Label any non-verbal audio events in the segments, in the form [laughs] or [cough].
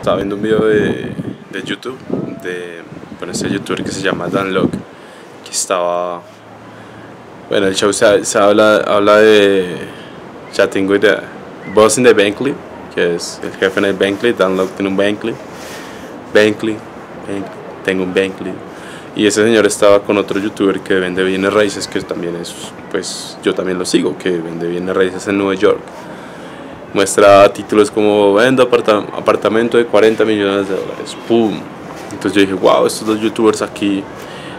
estaba viendo un video de, de YouTube de bueno, ese youtuber que se llama Dan Locke, que estaba... Bueno, el show se, habla, habla de chatting with the boss in the Bentley, que es el jefe en el Bentley, Dan Locke tiene un Bentley, Bentley, Bentley, tengo un Bentley. Y ese señor estaba con otro youtuber que vende bienes raíces, que también es, pues yo también lo sigo, que vende bienes raíces en Nueva York muestra títulos como vendo apartamento de 40 millones de dólares. ¡Pum! Entonces yo dije, wow, estos dos youtubers aquí,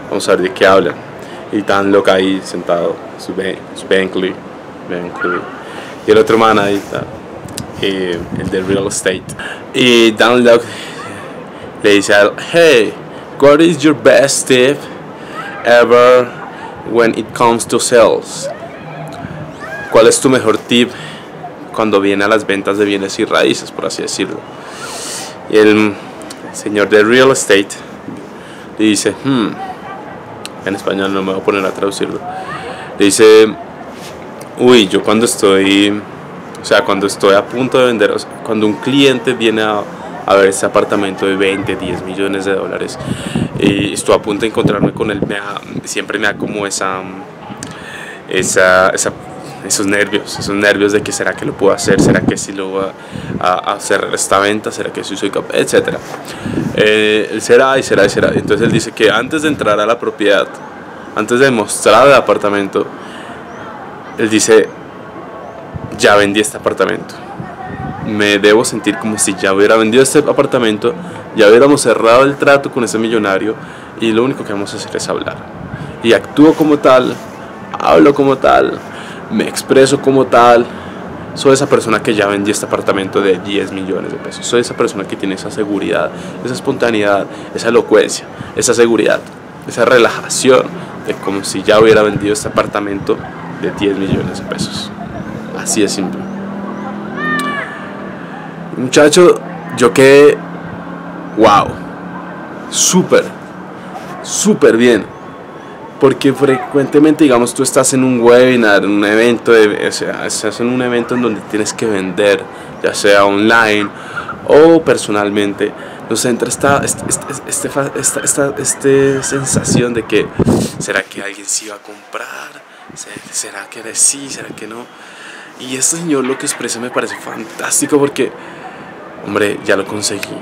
vamos a ver de qué hablan. Y tan loca ahí sentado, su, Bentley, Bentley. Y el otro man ahí está, eh, el de real estate. Y Dan Locke le dice a hey, what is your best tip ever when it comes to sales? ¿Cuál es tu mejor tip cuando viene a las ventas de bienes y raíces, por así decirlo. Y el señor de real estate le dice, hmm, en español no me voy a poner a traducirlo, dice, uy, yo cuando estoy, o sea, cuando estoy a punto de vender, cuando un cliente viene a, a ver ese apartamento de 20, 10 millones de dólares y estoy a punto de encontrarme con él, me siempre me da como esa, esa, esa esos nervios, esos nervios de que será que lo puedo hacer, será que si lo voy a, hacer esta venta, será que si soy capaz, etcétera. Eh, él será y será y será. Entonces él dice que antes de entrar a la propiedad, antes de mostrar el apartamento, él dice, ya vendí este apartamento. Me debo sentir como si ya hubiera vendido este apartamento, ya hubiéramos cerrado el trato con ese millonario y lo único que vamos a hacer es hablar. Y actúo como tal, hablo como tal, me expreso como tal, soy esa persona que ya vendió este apartamento de 10 millones de pesos. Soy esa persona que tiene esa seguridad, esa espontaneidad, esa elocuencia, esa seguridad, esa relajación de como si ya hubiera vendido este apartamento de 10 millones de pesos. Así de simple. Muchacho, yo quedé, wow, súper, súper bien porque frecuentemente, digamos, tú estás en un webinar, en un evento, de, o sea, estás en un evento en donde tienes que vender, ya sea online o personalmente, nos entra esta, esta, esta, esta, esta sensación de que, ¿será que alguien sí va a comprar? ¿Será que sí? ¿Será que no? Y este señor lo que expresa me parece fantástico porque, hombre, ya lo conseguí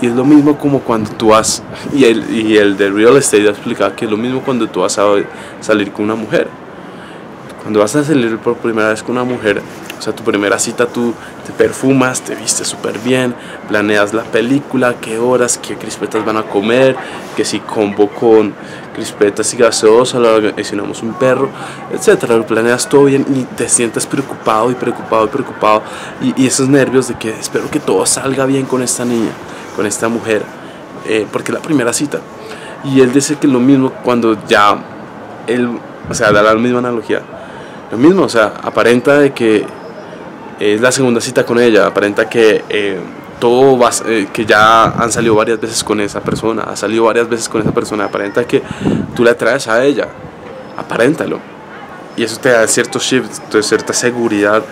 y es lo mismo como cuando tú vas, y el, y el de real estate explica que es lo mismo cuando tú vas a salir con una mujer. Cuando vas a salir por primera vez con una mujer, o sea, tu primera cita tú te perfumas, te vistes súper bien, planeas la película, qué horas, qué crispetas van a comer, que si combo con crispetas y gaseosa, hicimos un perro, etcétera. Lo planeas todo bien y te sientes preocupado y preocupado y preocupado y, y esos nervios de que espero que todo salga bien con esta niña con esta mujer, eh, porque es la primera cita. Y él dice que lo mismo cuando ya él, o sea, da la misma analogía. Lo mismo, o sea, aparenta de que es la segunda cita con ella, aparenta que eh, todo va, eh, que ya han salido varias veces con esa persona, ha salido varias veces con esa persona, aparenta que tú le atraes a ella, aparéntalo. Y eso te da cierto shift, cierta seguridad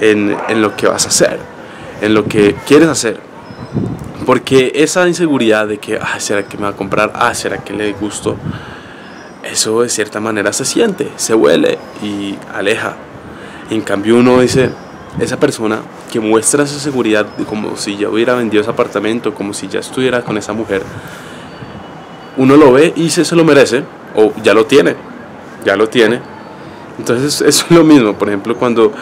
en, en lo que vas a hacer, en lo que quieres hacer. Porque esa inseguridad de que, ah, ¿será que me va a comprar? Ah, ¿será que le gusto? Eso de cierta manera se siente, se huele y aleja. en cambio uno dice, esa persona que muestra esa seguridad como si ya hubiera vendido ese apartamento, como si ya estuviera con esa mujer, uno lo ve y se, se lo merece, o ya lo tiene, ya lo tiene. Entonces [laughs] es lo mismo, por ejemplo, cuando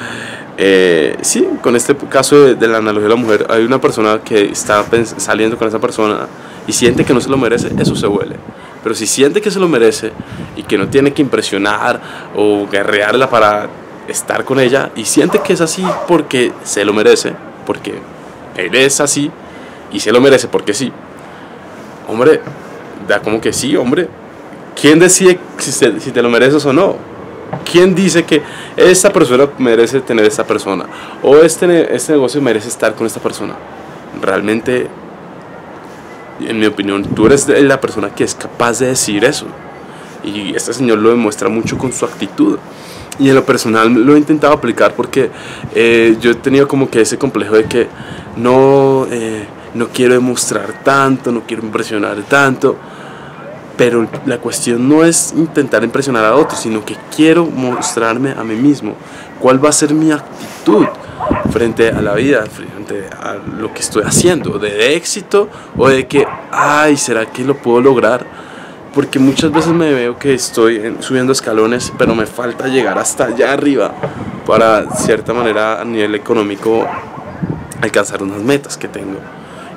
eh, sí, con este caso de, la analogía de la mujer, hay una persona que está saliendo con esa persona y siente que no se lo merece, eso se huele. Pero si siente que se lo merece y que no tiene que impresionar o guerrearla para estar con ella y siente que es así porque se lo merece, porque él es así y se lo merece porque sí, hombre, da como que sí, hombre. ¿Quién decide si te lo mereces o no? ¿Quién dice que esta persona merece tener esta persona? O este, este negocio merece estar con esta persona. Realmente, en mi opinión, tú eres la persona que es capaz de decir eso. Y este señor lo demuestra mucho con su actitud. Y en lo personal lo he intentado aplicar porque eh, yo he tenido como que ese complejo de que no, eh, no quiero demostrar tanto, no quiero impresionar tanto. Pero la cuestión no es intentar impresionar a otros, sino que quiero mostrarme a mí mismo. ¿Cuál va a ser mi actitud frente a la vida, frente a lo que estoy haciendo? ¿De éxito o de que, ay, ¿será que lo puedo lograr? Porque muchas veces me veo que estoy subiendo escalones, pero me falta llegar hasta allá arriba para, cierta manera, a nivel económico, alcanzar unas metas que tengo.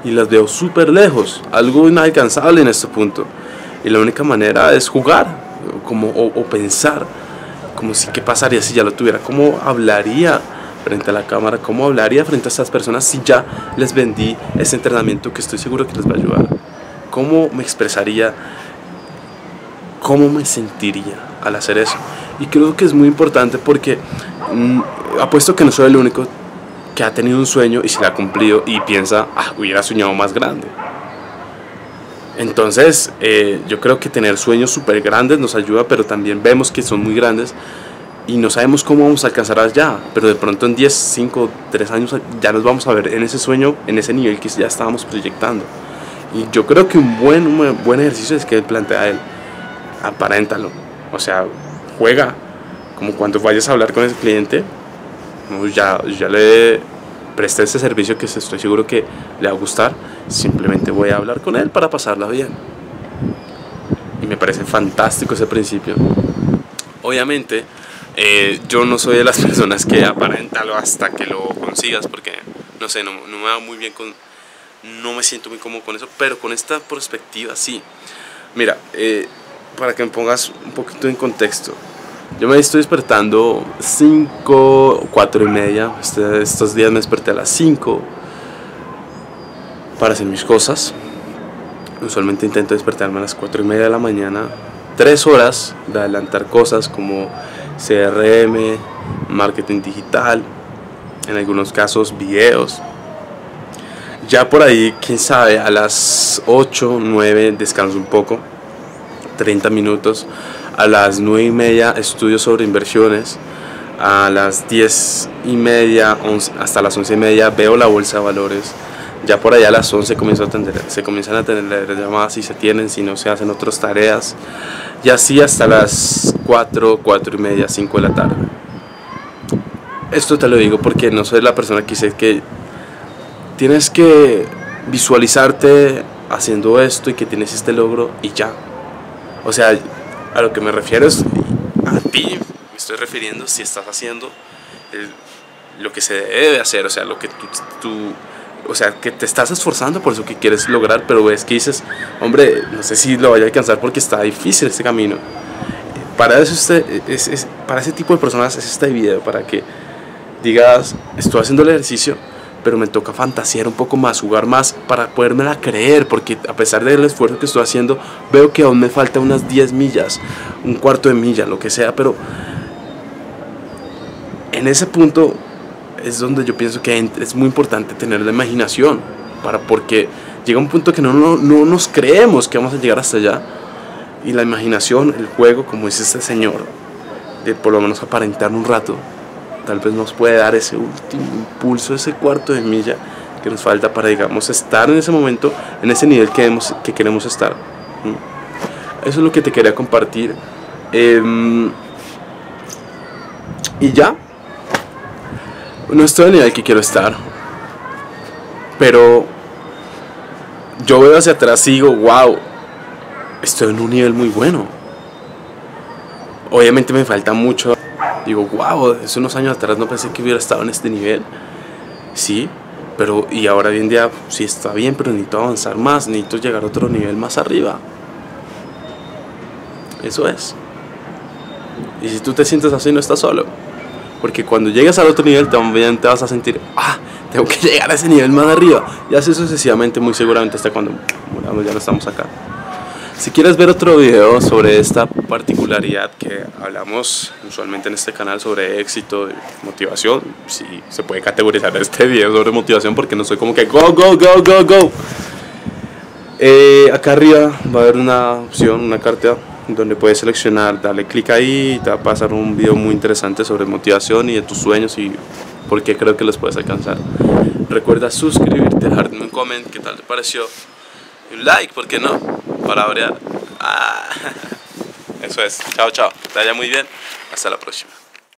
Y las veo súper lejos, algo inalcanzable en este punto. Y la única manera es jugar como, o, pensar, como si qué pasaría si ya lo tuviera, cómo hablaría frente a la cámara, cómo hablaría frente a estas personas si ya les vendí ese entrenamiento que estoy seguro que les va a ayudar. Cómo me expresaría, cómo me sentiría al hacer eso. Y creo que es muy importante porque mm, apuesto que no soy el único que ha tenido un sueño y se le ha cumplido y piensa, ah, hubiera soñado más grande. Entonces, eh, yo creo que tener sueños súper grandes nos ayuda, pero también vemos que son muy grandes y no sabemos cómo vamos a alcanzar allá, pero de pronto en 10, 5, 3 años ya nos vamos a ver en ese sueño, en ese nivel que ya estábamos proyectando. Y yo creo que un buen, un buen ejercicio es que él plantea él, aparéntalo, o sea, juega, como cuando vayas a hablar con ese cliente, ya, ya le presté ese servicio que estoy seguro que le va a gustar, simplemente voy a hablar con él para pasarla bien. Y me parece fantástico ese principio. Obviamente, eh, yo no soy de las [laughs] personas que aparentalo hasta que lo consigas, porque no sé, no, me va muy bien con. No me siento muy cómodo con eso, pero con esta perspectiva sí. Mira, eh, para que me pongas un poquito en contexto, yo me estoy despertando 5, 4 y media. Este, estos días me desperté a las 5 para hacer mis cosas. Usualmente intento despertarme a las 4 y media de la mañana. 3 horas de adelantar cosas como CRM, marketing digital, en algunos casos videos. Ya por ahí, quién sabe, a las 8, 9 descanso un poco, 30 minutos a las 9 y media estudio sobre inversiones, a las 10 y media hasta las 11 y media veo la bolsa de valores, ya por allá a las 11 comienzo a atender, se comienzan a tener llamadas si se tienen, si no se hacen otras tareas, y así hasta las 4, 4 y media, 5 de la tarde. Esto te lo digo porque no soy la persona que dice que tienes que visualizarte haciendo esto y que tienes este logro y ya. O sea, a lo que me refiero es a ti, me estoy refiriendo si estás haciendo lo que se debe hacer, o sea, lo que tú, o sea, que te estás esforzando por eso que quieres lograr, pero ves que dices, hombre, no sé si lo vaya a alcanzar porque está difícil este camino. Para, eso este, es, para ese tipo de personas es este video, para que digas, estoy haciendo el ejercicio, pero me toca fantasear un poco más, jugar más para podérmela creer, porque a pesar del esfuerzo que estoy haciendo, veo que aún me falta unas 10 millas, un cuarto de milla, lo que sea, pero en ese punto es donde yo pienso que es muy importante tener la imaginación, para porque llega un punto que no, no, no nos creemos que vamos a llegar hasta allá, y la imaginación, el juego, como dice este señor, de por lo menos aparentar un rato, tal vez nos puede dar ese último impulso, ese cuarto de milla que nos falta para, digamos, estar en ese momento, en ese nivel que, que queremos estar. Eso es lo que te quería compartir. Em, y ya, no estoy el nivel que quiero estar, pero yo veo hacia atrás y digo, wow, estoy en un nivel muy bueno. Obviamente me falta mucho digo, wow, hace unos años atrás no pensé que hubiera estado en este nivel. Sí, pero y ahora hoy en día sí está bien, pero necesito avanzar más, necesito llegar a otro nivel más arriba. Eso es. Y si tú te sientes así, no estás solo. Porque cuando llegues al otro nivel, también te vas a sentir, ah, tengo que llegar a ese nivel más arriba. Y así sucesivamente, muy seguramente hasta cuando ya no estamos acá. Si quieres ver otro video sobre esta particularidad que hablamos usualmente en este canal sobre éxito y motivación, si se puede categorizar este video sobre motivación porque no soy como que go, go, go, go, go. Eh, acá arriba va a haber una opción, una carta donde puedes seleccionar, darle clic ahí y te va a pasar un video muy interesante sobre motivación y de tus sueños y por qué creo que los puedes alcanzar. Recuerda suscribirte, dejarme un comment, qué tal te pareció. Y un like, ¿por qué no? Para variar. Ah. [laughs] Eso es. Chao, chao. Te vaya muy bien. Hasta la próxima.